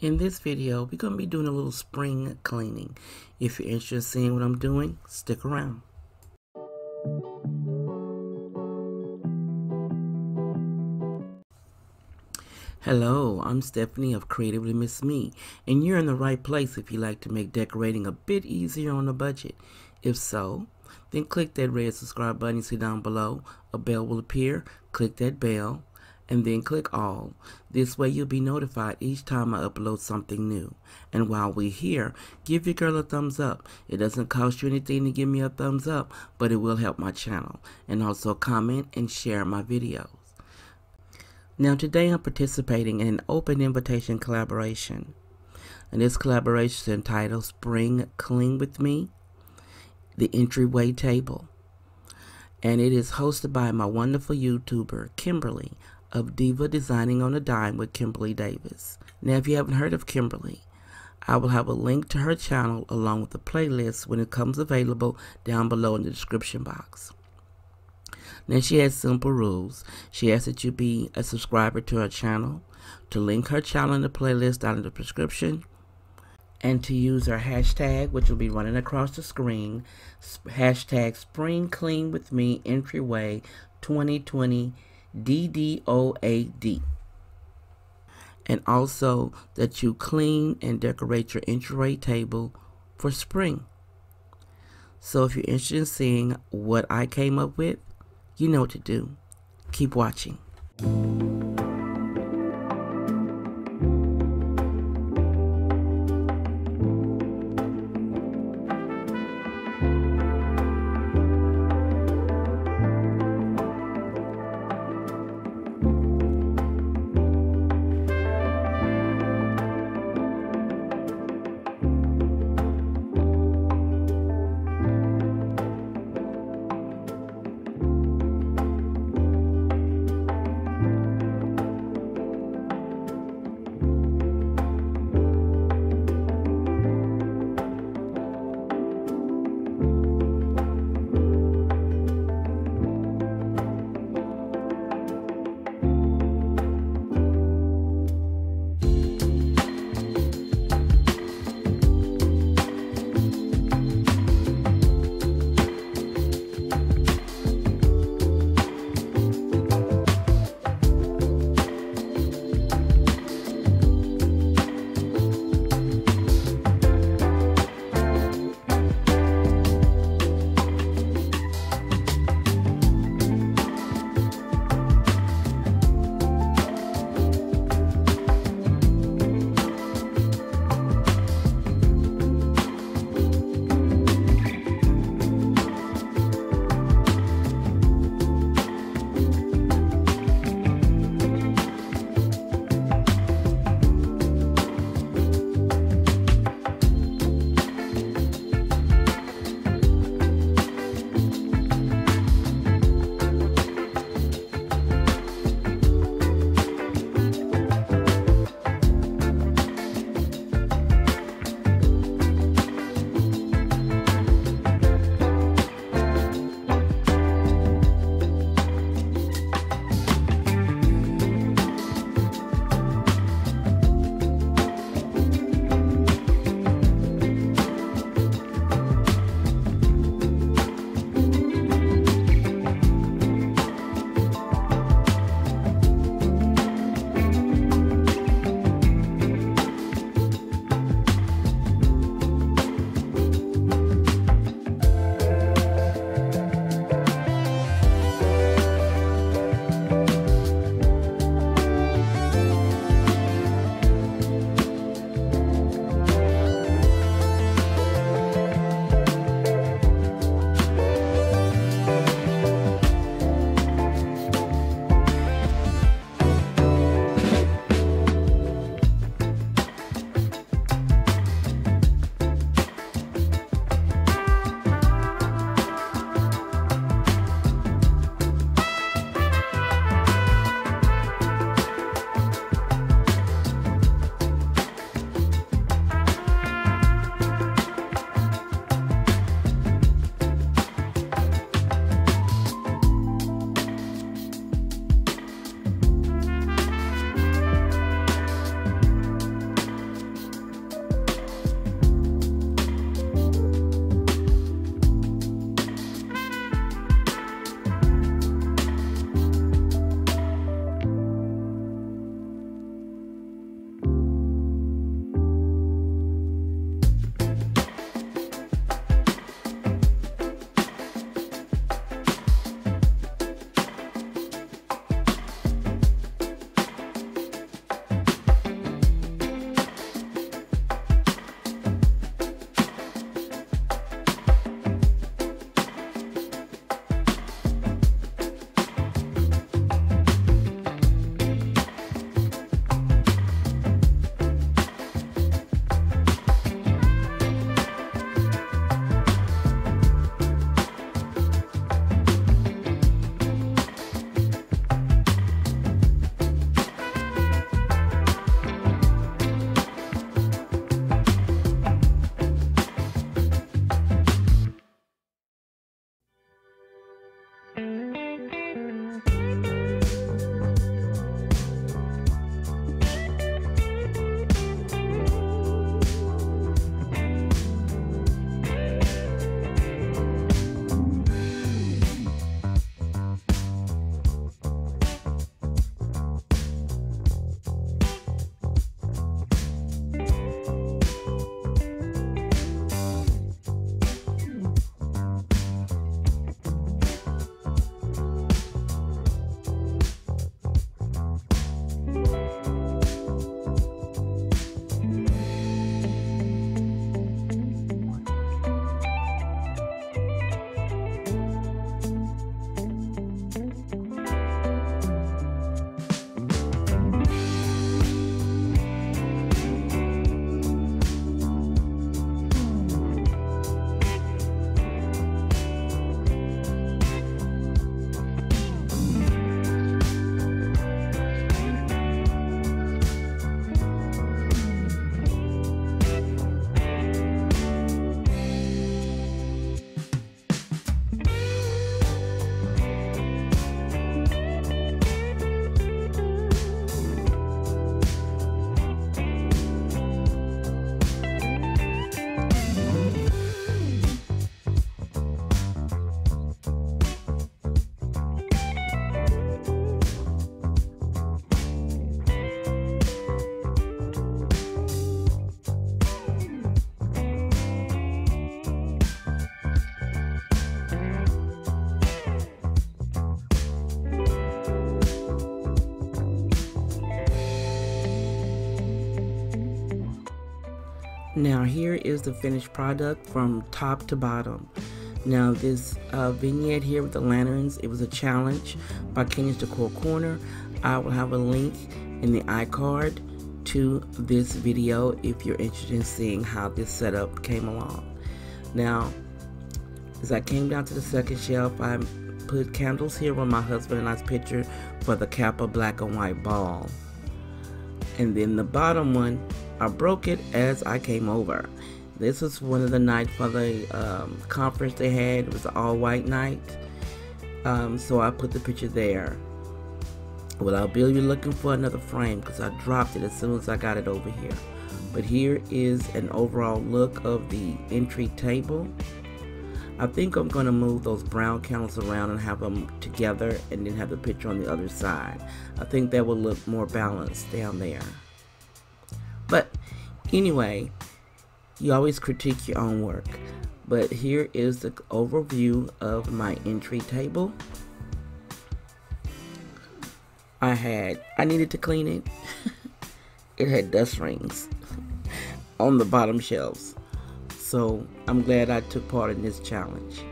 In this video, we're going to be doing a little spring cleaning. If you're interested in seeing what I'm doing, stick around. Hello, I'm Stephanie of Creatively Ms. Me, and you're in the right place if you like to make decorating a bit easier on a budget. If so, then click that red subscribe button you see down below. A bell will appear. Click that bell and then click all. This way you'll be notified each time I upload something new. And while we're here, give your girl a thumbs up. It doesn't cost you anything to give me a thumbs up, but it will help my channel. And also comment and share my videos. Now today I'm participating in an open invitation collaboration. And this collaboration is entitled Spring Clean With Me, the entryway table. And it is hosted by my wonderful YouTuber, Kimberly of Diva Designing on a Dime with Kimberly Davis. Now, if you haven't heard of Kimberly, I will have a link to her channel along with the playlist when it comes available down below in the description box. Now, she has simple rules. She asks that you be a subscriber to her channel, to link her channel in the playlist down in the description, and to use her hashtag, which will be running across the screen, hashtag Spring Clean With Me Entryway 2020 DDOAD. And also that you clean and decorate your entryway table for spring. So if you're interested in seeing what I came up with, you know what to do. Keep watching. Now here is the finished product from top to bottom. Now this uh, vignette here with the lanterns, it was a challenge by Kenya's Decor Corner. I will have a link in the iCard to this video if you're interested in seeing how this setup came along. Now, as I came down to the second shelf, I put candles here with my husband and I's picture for the Kappa black and white ball. And then the bottom one, I broke it as I came over. This was one of the nights for the um, conference they had. It was an all white night. Um, so I put the picture there. Well, I'll be looking for another frame because I dropped it as soon as I got it over here. But here is an overall look of the entry table. I think I'm going to move those brown candles around and have them together and then have the picture on the other side. I think that will look more balanced down there. Anyway, you always critique your own work. But here is the overview of my entry table. I had, I needed to clean it. it had dust rings on the bottom shelves. So I'm glad I took part in this challenge.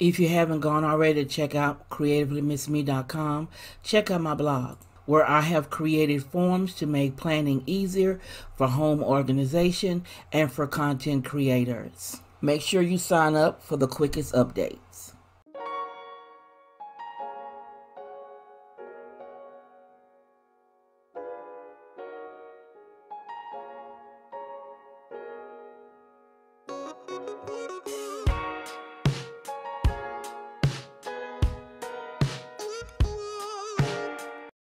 If you haven't gone already to check out creativelymsme.com, check out my blog where I have created forms to make planning easier for home organization and for content creators. Make sure you sign up for the quickest updates.